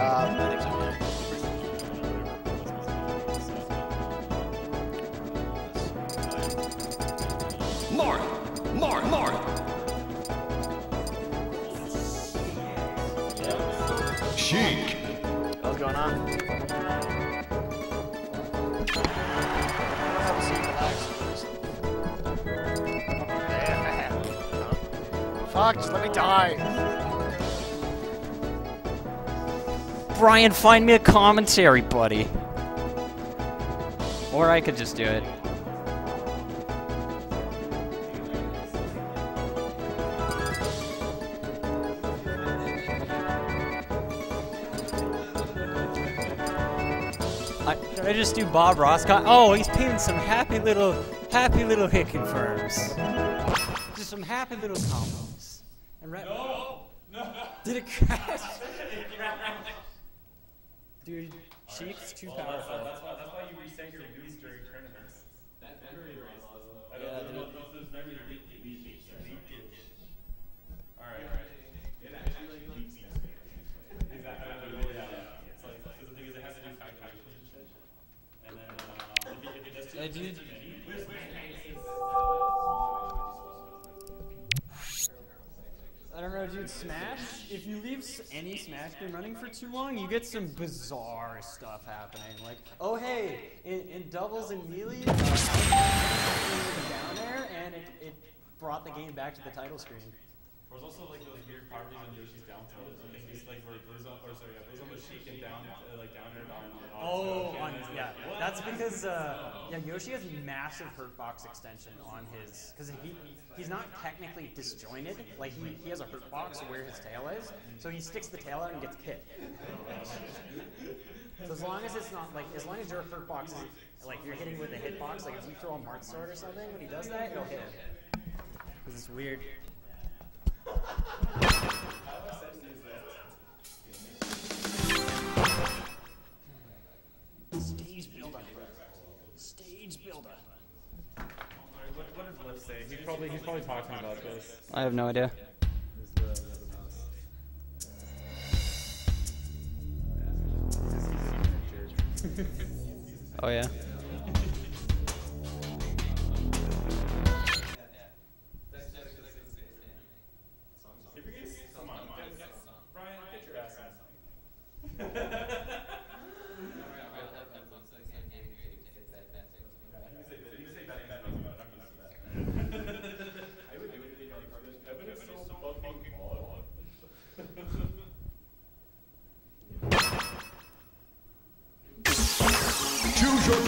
Um. Mark! Mark! Mark! Sheik! What's going on? Fuck, just let me die. Brian, find me a commentary, buddy. Or I could just do it. I, should I just do Bob Ross? co- Oh, he's painting some happy little, happy little hit confirms. Just some happy little combos. And right. No, no. Did it crash? Dude, Sheik's too powerful. That's why, that's why you reset your Wii's during tournaments. That memory erase though. I don't Yeah, know dude. those, those memory leak- leakage. Alright, alright. It actually like leaks. Exactly. Yeah, yeah. It's like, because the thing is, it has to do calculations and shit. And then, uh, if it, does too Uh, Smash. If you leave any Smash game running for too long, you get some bizarre stuff happening. Like, oh hey, in, in doubles and melee, uh, down there, and it, it brought the game back to the title screen. There's also like those weird properties on Yoshi's down. I think like sorry, yeah, goes on the shaken down, uh, like down on. on Oh, on- yeah. That's because uh, yeah, Yoshi has massive hurtbox extension on his because he he's not technically disjointed. Like he, he has a hurtbox where his tail is, so he sticks the tail out and gets hit. So as long as it's not like as long as your hurtbox is like you're hitting with a hitbox, like if you throw a Marth sword or something, when he does that, it'll hit him. Because it's weird. I have no idea.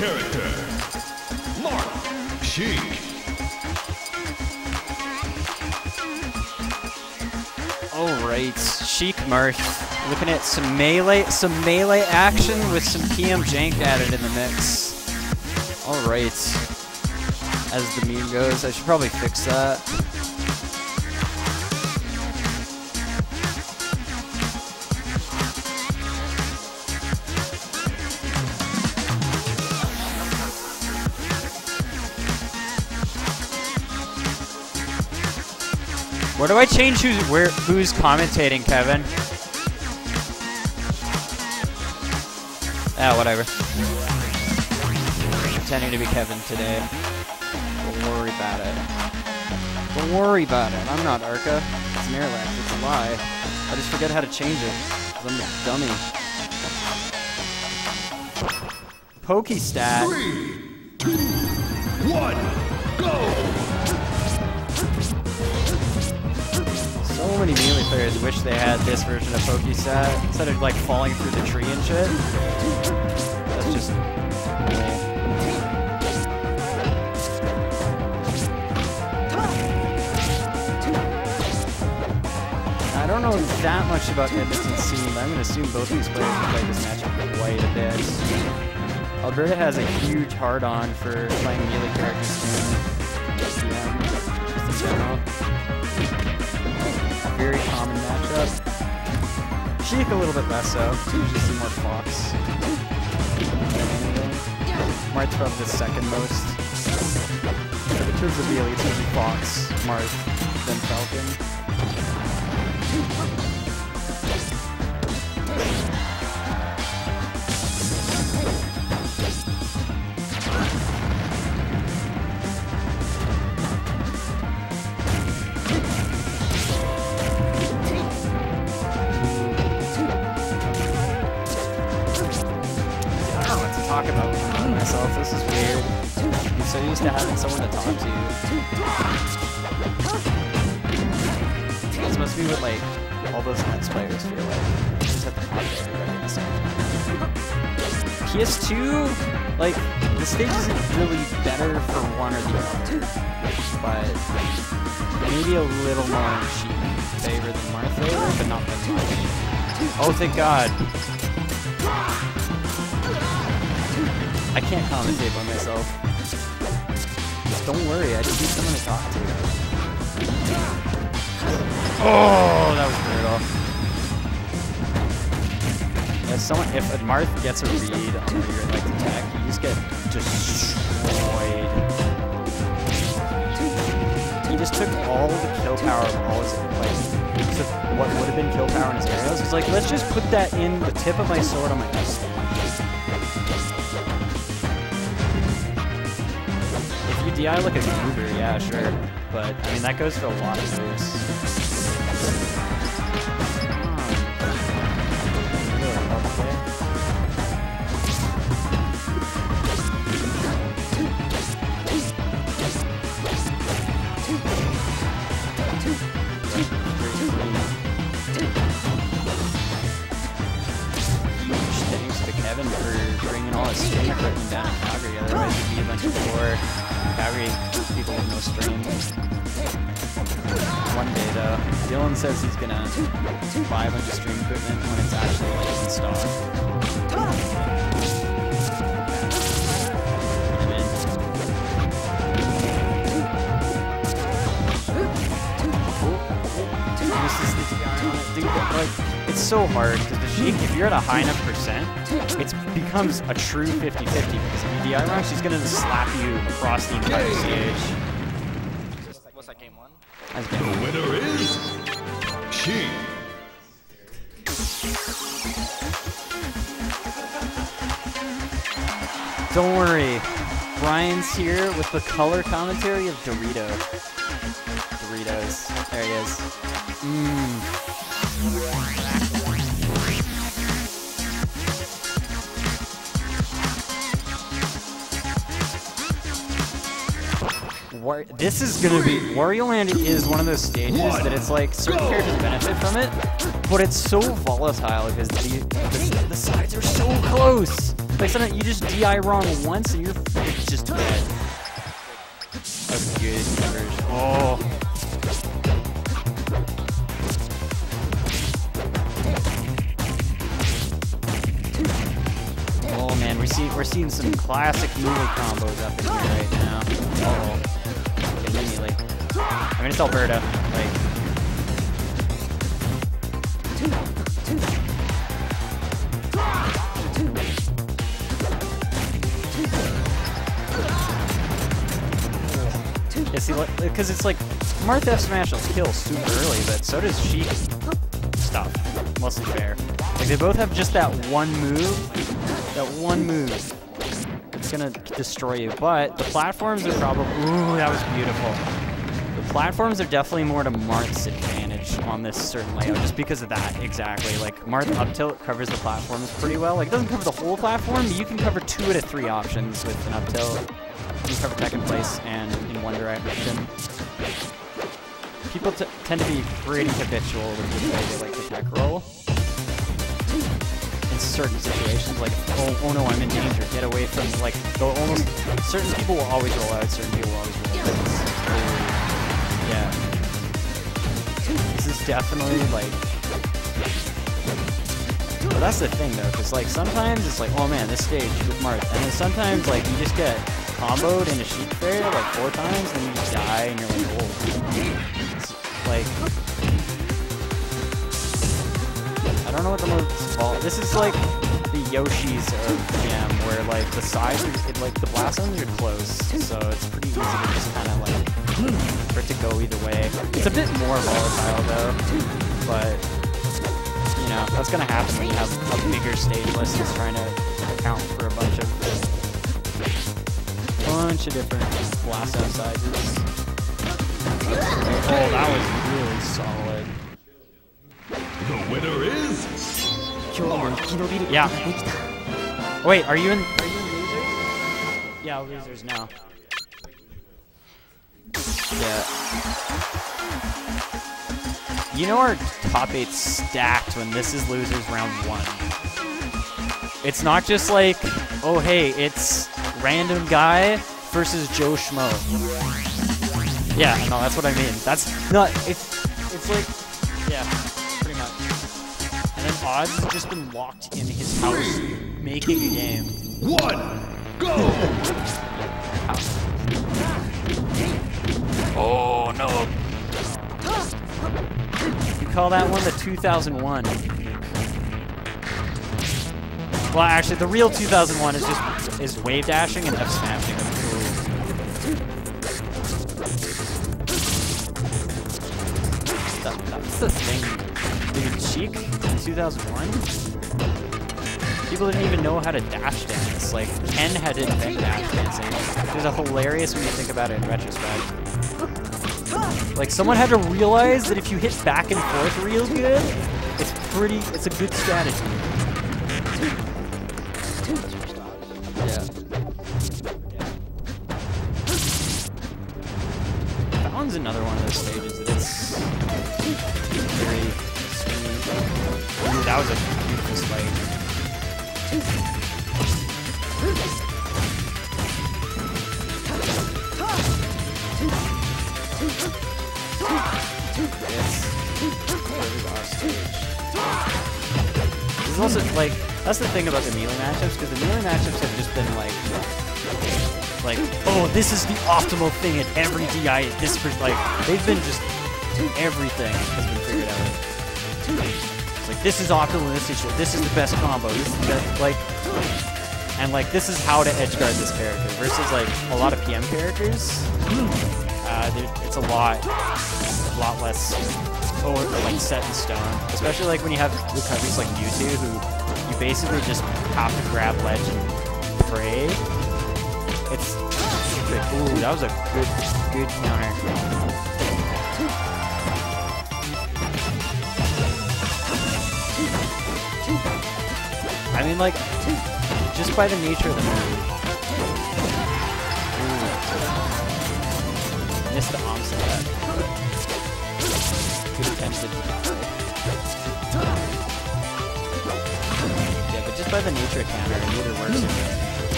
Character. Mark. Sheik. All right, Sheik Marth. Looking at some melee, some melee action with some PM jank added in the mix. All right, as the meme goes, I should probably fix that. Where do I change who's where who's commentating, Kevin? Ah, whatever. Pretending to be Kevin today. Don't worry about it. Don't worry about it. I'm not Arca. It's Miralax. It's a lie. I just forget how to change it. 'cause I'm a dummy. Pokestat. Three, two, one, go! Many melee players wish they had this version of Pokestat instead of like falling through the tree and shit. That's just. I don't know that much about Edmonton scene, but I'm going to assume both these players have played this matchup quite a bit. Alberta has a huge hard-on for playing melee characters in SCM, just in general very common matchup. Sheik a little bit less so. Usually see more Fox. Marth's probably the second most. in terms of the elites, usually Fox, Marth, then Falcon. Myself. This is weird. I'm so used to having someone to talk to. Supposed to be what like all those Let's players feel like. You just have to talk to everybody the same time. PS2, like the stage isn't really better for one or the other, but maybe a little more in favor than favor, but not much. Oh, thank God. I can't commentate by myself. Just Don't worry, I just need someone to talk to. Oh, that was brutal. If someone, if a Marth gets a read on you're like attack, you just get destroyed. He just took all the kill power of all his like, what would have been kill power in his aerials. He's like, let's just put that in the tip of my sword on my F DI like a goober, yeah, sure. But, I mean, that goes for a lot of moves. Huge thanks to Kevin for bringing all his stream equipment down in Calgary. Otherwise, it'd be a bunch of poor Calgary people with no stream. One day, though, Dylan says he's gonna buy a bunch of stream equipment when it's actually like in stock. This is the TR on it. Dude, like, it's so hard because the Sheik, if you're at a high enough percent, it becomes a true 50-50 because if you DI wrong, she's gonna slap you across the entire stage. What's that game one? That's The good. winner is She. Don't worry, Brian's here with the color commentary of Dorito. Doritos. There he is. Mmm. War- this is gonna be Wario Land is one of those stages that it's like certain characters benefit from it, but it's so volatile because the, the, the sides are so close. Like sometimes you just DI wrong once and you're it's just dead. A good version. Oh. Oh man, we're seeing we're seeing some classic movie combos up in here right now. Uh oh. I mean it's Alberta. Like Yeah, see, because it's like Marth F Smash will kill super early, but so does Sheik stuff. Mostly fair. Like they both have just that one move, that one move. It's gonna destroy you. But the platforms are probably. Ooh, that was beautiful. Platforms are definitely more to Marth's advantage on this certain layout, just because of that exactly. Like Marth up tilt covers the platforms pretty well. Like it doesn't cover the whole platform, but you can cover two out of three options with an up tilt. You cover second place and in one direction. People tend to be pretty habitual with the way they like to tech roll. In certain situations, like, oh, oh no, I'm in danger, get away from, like, almost, certain people will always roll out, certain people will always roll out. Is definitely, like, but that's the thing though, because like sometimes it's like, oh man, this stage with Marth, and then sometimes like you just get comboed in a Sheik fair like four times, and you die, and you're like, oh. It's like, I don't know what the most evolved. This is like Yoshis of GM, where like the size, are, like the blast zones are close, so it's pretty easy to just kind of like for it to go either way. It's a bit more volatile though, but you know that's gonna happen when you have a bigger stage list that's trying to account for a bunch of bunch of different blast zone sizes. Oh, that was really solid. The winner is yeah. Wait, are you in? Are you in losers? Yeah, losers now. Yeah. You know our top eight stacked when this is losers round one. It's not just like, oh hey, it's random guy versus Joe Schmo. Yeah, no, that's what I mean. That's not. It's it's like, yeah. And then Odds has just been locked in his house making a game. one. Go. Oh no. You call that one the 2001? Well, actually, the real 2001 is just is wave dashing and F smashing. That's the thing, dude. Cheek 2001. People didn't even know how to dash dance. Like Ken had to invent dash dancing, a hilarious when you think about it in retrospect. Like someone had to realize that if you hit back and forth real good, it's pretty. It's a good strategy. Yeah. That one's another one of those stages that it's that was a beautiful spike. This is also like that's the thing about the melee matchups because the melee matchups have just been like like oh this is the optimal thing at every DI at this like they've been just everything has been figured out. It's like this is optimal in this situation. This is the best combo. This is the best like and like this is how to edge guard this character versus like a lot of PM characters. Uh, it's a lot, a lot less, or like set in stone. Especially like when you have recoveries like Mewtwo, who you basically just have to grab ledge and pray. It's ooh, that was a good, good counter. Mean, like, just by the nature of the. Ooh. Missed the onslaught. Good attempted. Yeah, but just by the nature of counter, it either works or.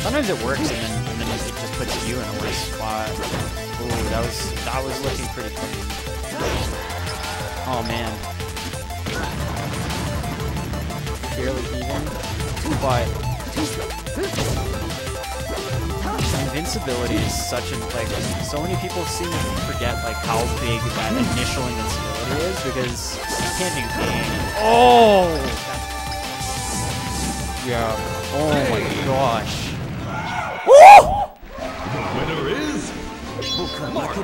Sometimes it works and then, and then it just puts you in a worse spot. Ooh, that was that was looking pretty clean. Oh man. Fairly even, but invincibility is such a like so many people seem to forget like how big that initial invincibility is because you can't do game. Oh yeah. Oh my gosh. The winner is 僕